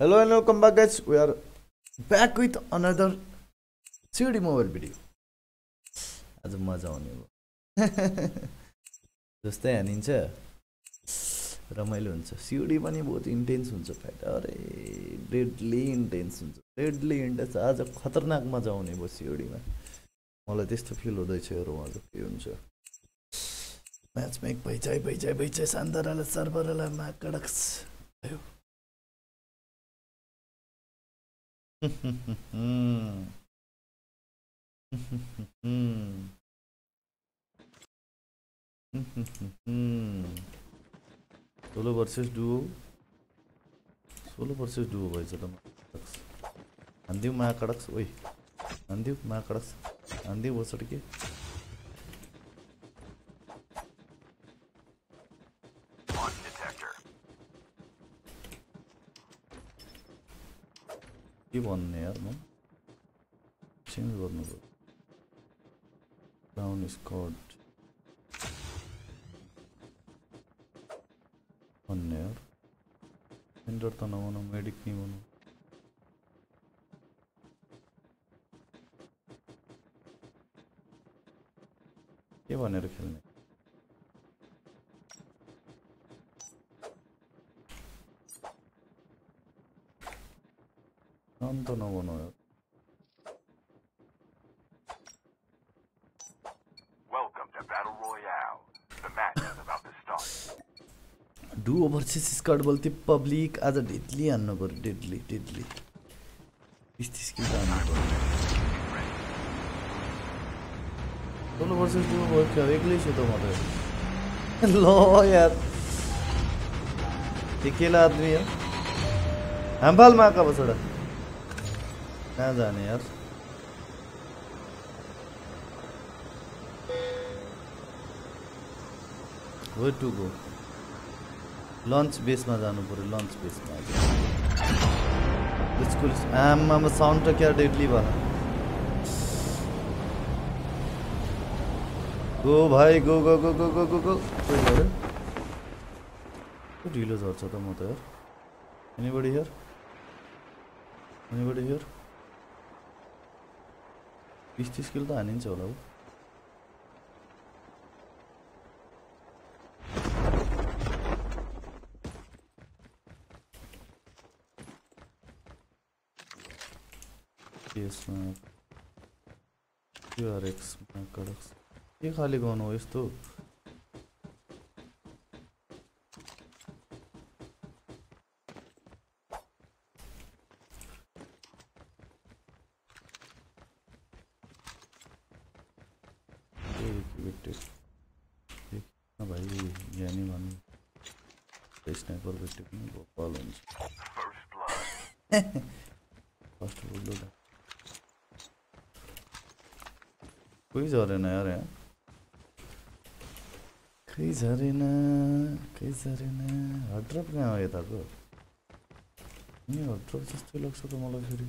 Hello and welcome back guys. We are back with another CD mobile video आज मजा आउने भयो जस्तै हानिन्छ। रमाइलो हुन्छ। सिडी पनि बहुत इन्टेन्स हुन्छ फ्याट। अरे डेडली इन्टेन्स हुन्छ। डेडली इन्टेन्स आज खतरनाक मजा आउने भयो सिओडीमा मलाई त्यस्तो फिल हुँदैछ हेरौँ आज के हुन्छ? म्याच मेक भइचाइ भइचाइ। भइचाइ सान्दरालाई सर्वरलाई माकडक्स। भयो solo versus duo solo versus duo भएछ त हानिदिउँ महाकडक्स ओइ हानिदिउँ महाकडक्स हानिदिउँ बसट के के भन्ने यार म चेन्ज गर्नु पऱ्यो डाउन स्कट भन्ने यार सेन्टर त नभनौँ मेडिक नि भनौँ के भनेर खेल्ने नाम なんだなこの डू ओवरसीज स्कर्ट बोलते पब्लिक आज डेडली आणणं बरं. डेडली डेडली तीस तीस किलो आणणं बरं. दोन वर्सेस डू ओवर वेगळीच येतो मध्ये. लो यार. ते केला आदमी यार हंभाल मा का कहाँ जाने यार वे टु गो लन्च बेसमा जानु पऱ्यो लन्च बेसमा स्कुल आमामा साउन्ड त क्या डेडली भयो गो भाइ go go go go go go go ढिलो झर्छ त म त यार एनीबडी हियर एनीबडी हियर बिस तिस किलो त हानिन्छ होला हौ यसमा क्युआरएक्समा कडक्स के खाले गर्नु हो यस्तो देखना हाँ भाई ज्ञानी मानी। स्नाइपर विक्टिक में भोपाल फ़र्स्ट बोलो कोई जा रहे ना यार यहाँ कई जा रहे ना कई जा रहे ना। हड्रप कहाँ आया था को नहीं हड्रप जस्तो लग्छ त मलाई फेरि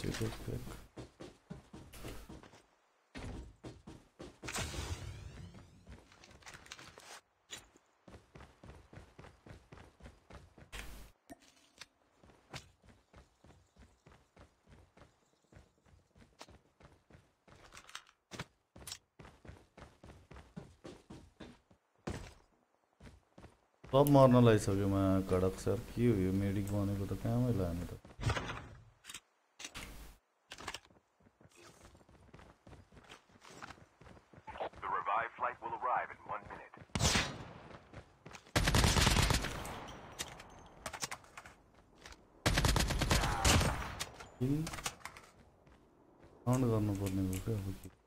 चेकअप सब मर्न लगाइसक्यो मा कडक सर के हो यो मेडिक बनेको त कहाँमै लाने त। गर्नुपर्ने भयो क्या अब के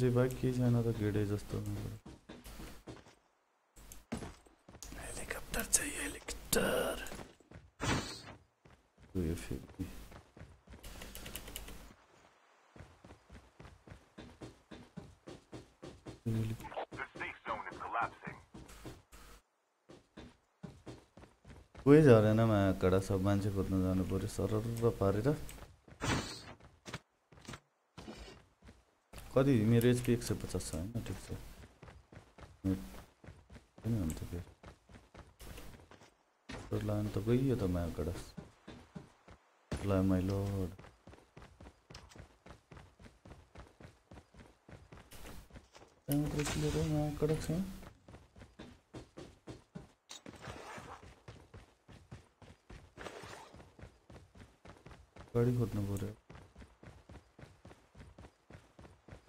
अजीबा की जाना तो गेड़े जस्तो ಅಸ್ತೋ हेलीकॉप्टर चाहिए हेलीकॉप्टर। तो ये फिर कोही झरेन मा कडा सब मान्छे खोज्न जानु पर्यो सरर कति मेरो एचपी एक सय पचास छ होइन ठिक छ किन हुन्छ फेरि लानु त गइयो त माकडा ला माइ छ गाडी खोज्नु पऱ्यो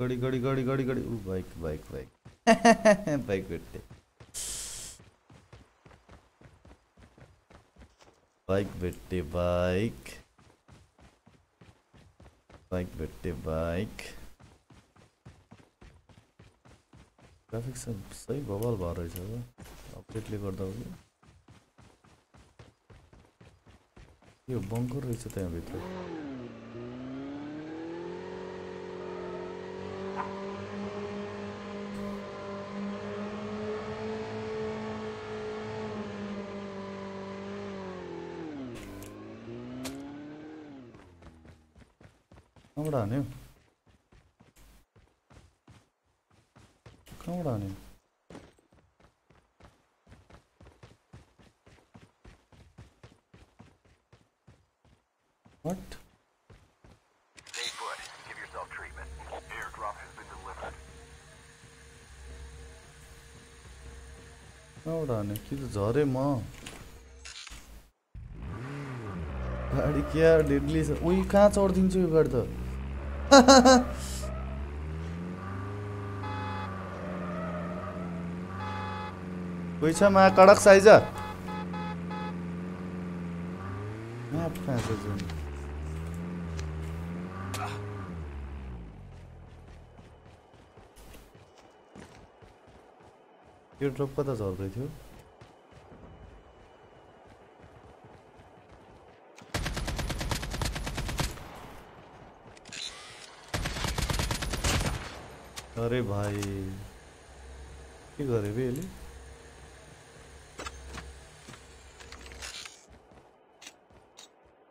गाडी गाडी गाडी गाडी गाडी। Bike bike bike. बाइक भेट्टे बाइक भेट्टे बाइक। बाइक भेट्टे बाइक। ग्राफिक्स सही बवाल भएर रहेछ हो अपडेटले गर्दा हो कि यो बङ्कर रहेछ त्यहाँभित्र कहाँबाट हान्यो कहाँबाट हान्यो कि त झरे म गाडी क्या ढिल्ली छ उयो कहाँ चढिदिन्छु यो गाडी त कोही छ मा कडक साइज यो ड्रप कता झर्दै थियो अरे भाई। करे बे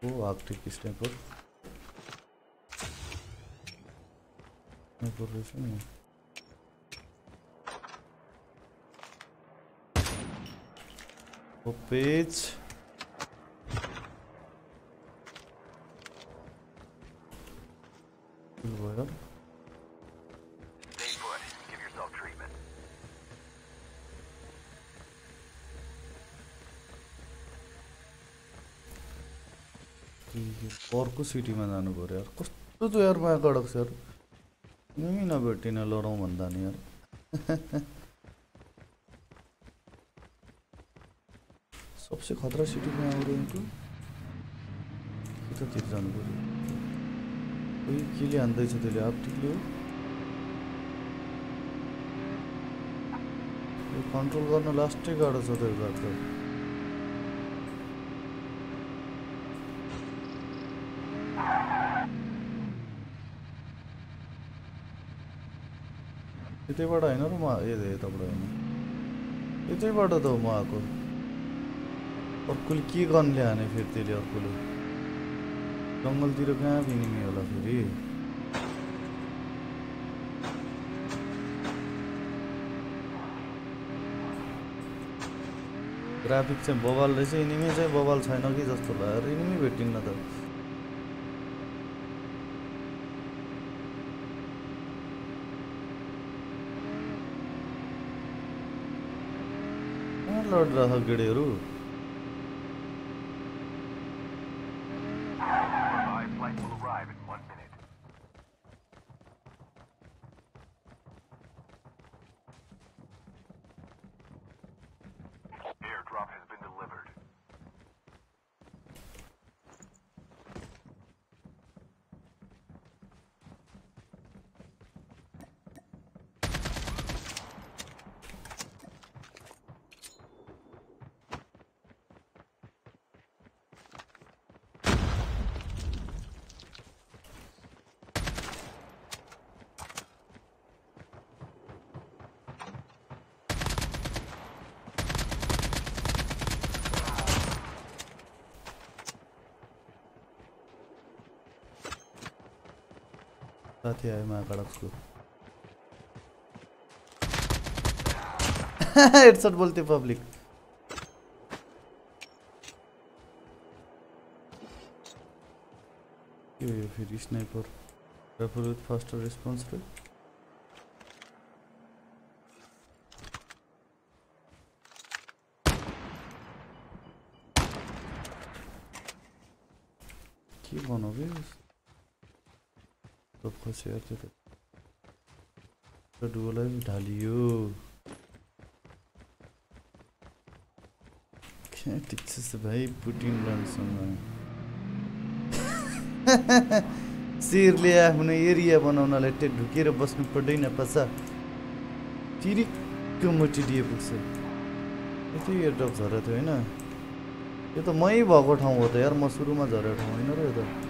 वो आखिरी किसने पर? वो पेज। Well. अर्को सिटीमा जानु पऱ्यो यार। कस्तो त यार माया कडक छ यार। नभेटिन लडौँ भन्दा नि यार। सबसे खतरा सिटी कहाँ हो जानु पऱ्यो कोही केले हान्दैछ त्यसले आपटिकले हो यो कन्ट्रोल गर्न लास्टै गाह्रो छ त्यो गाड यतैबाट होइन र म ए यताबाट होइन। यतैबाट त म आएको। अर्कोले के गनले हाने फेरि त्यसले अर्कोले? जङ्गलतिर कहाँ बिनिमी होला फेरि? ग्राफिक चाहिँ बबाल रहेछ इनिमी चाहिँ बबाल छैन कि जस्तो लाग्यो। इनिमी भेटिन्न त। ನೋಡ್ರ ಹಗ್ಗಡೆಯವರು it's not multi public. You finish sniper. Preferred faster response rate. खस्यो यार त्यो त डुबोलाई ढालियो क्या ठिक छ भाइ पुटिन रनसँग शेरले आफ्नो एरिया बनाउनलाई त्यो ढुकेर बस्नु पर्दैन पसा चिरिक्क मोटिडिए पुग्छ यति एयरड्रप झरेको थियो होइन यो त मै भएको ठाउँ हो त यार म सुरुमा झरेको ठाउँ होइन र यो त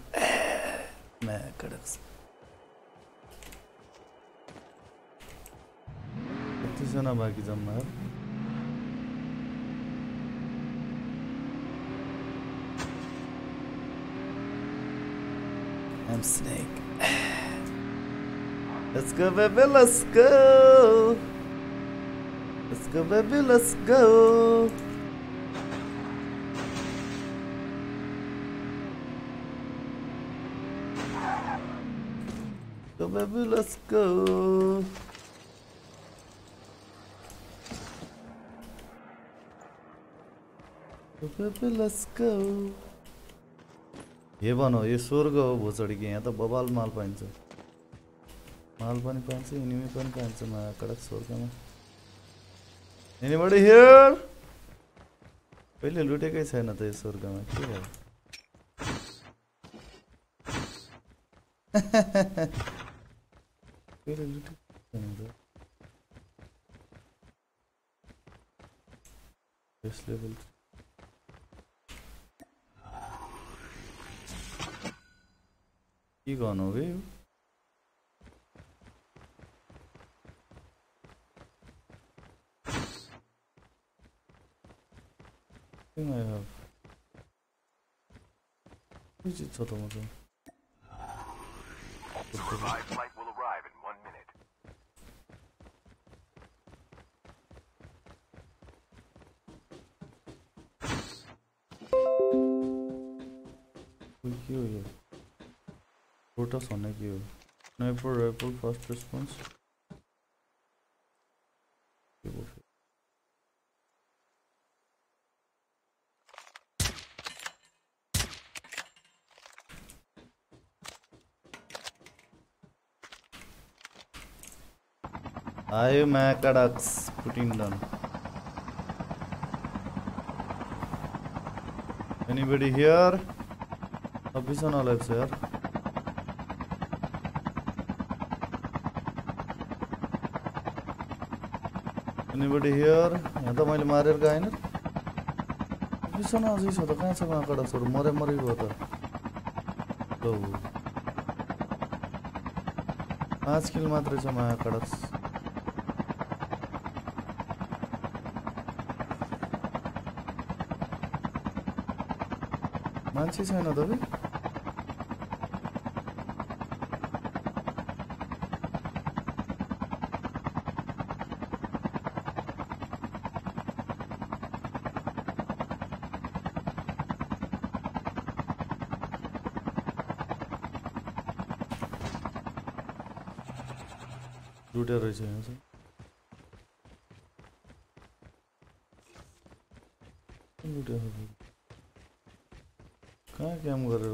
I'm Snake. let's go baby, let's go! Let's go baby, let's go! Go baby, let's go! Let's go. हे भनौ यो स्वर्ग हो भोचडीको यहाँ त बबाल माल पाइन्छ माल पनि पाइन्छ इनिमी पनि महाकडक स्वर्गमा एनीबडी हियर कहिले लुटेकै छैन त यो He gone away. Thing I have. Where's it, Totomoto? Revive light ওটা শোনে কি নয়পুর Raipur first response I putting down. Anybody here? Office on sir. here. यहाँ त मैले मारेर गएन छब्बिसजना अझै छ त कहाँ छ महाकडक्सहरू मरे मरै भयो त। पाँच किल मात्रै छ महाकडक्स मान्छे छैन त ડ્યુટી રહી છે અહીંયા ડ્યુટી કहाँ काम गरेर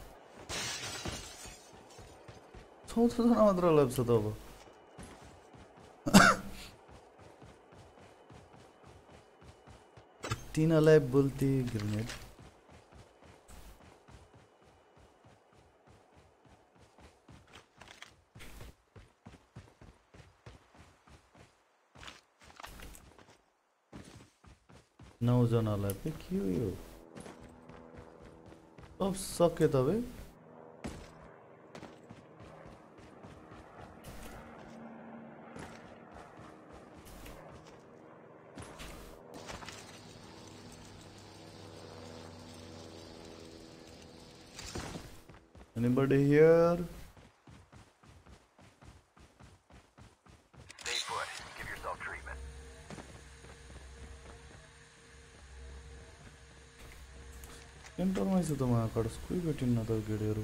यार चौधजना मात्र लाग्छ त अब तिनलाई बोल्थे ग्रेनेड नौजनालाई पो के हो यो अब सक्यो तपाईँ Anybody here? ಎಂಟರ್ ಮೈಸೂರು ಮಾ ಕಡೆ ಸ್ಕೂಲ್ ಬಿಟ್ಟಿನ ಅದಕ್ಕೆ ಹಿಡಿಯರು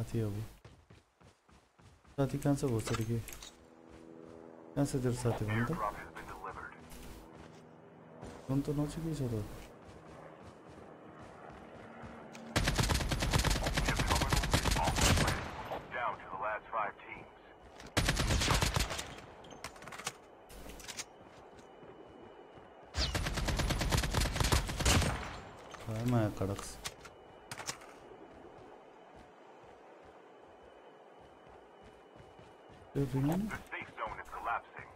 साथी है साथी कहाँ से बोल सर कि कहाँ से तेरे साथी बन तो? तुम तो नौची की छोड़ो मैं कड़क से। Ring The safe zone is collapsing.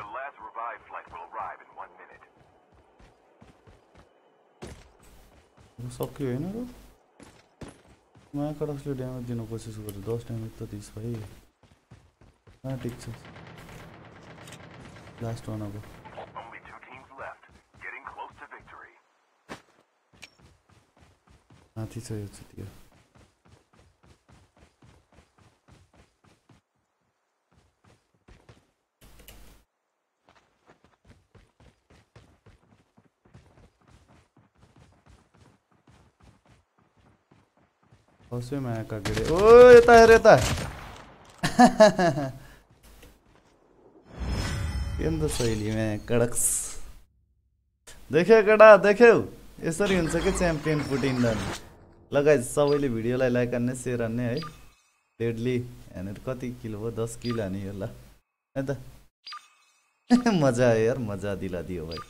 The last revived flight will arrive in one minute. सक्यो होइन र माया कडक्सले ड्यामेज दिन कोसिस गर्यो दस ड्यामेज त दिस भाइ कहाँ ठिक छ लास्ट वान अब Only two teams left. Getting close to victory. माथि छ यो चाहिँ फस्यो माया काकेडे ओ यता हेर यता केन्द्र शैली माया कडक्स देख्यो केटा देख्यौ यसरी हुन्छ कि च्याम्पियन फुटिँदा लगाइ सबैले भिडियोलाई लाइक हान्ने सेयर हान्ने है डेडली यहाँनिर कति किलो हो दस किलो हाने यो ल है त मजा आयो यार मजा दिला दियो भाइ